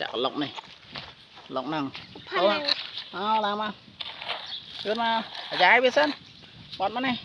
chảo lộng này. Lộng năng thôi. à làm à cơn mà trái biết sân? Bọt mắt này.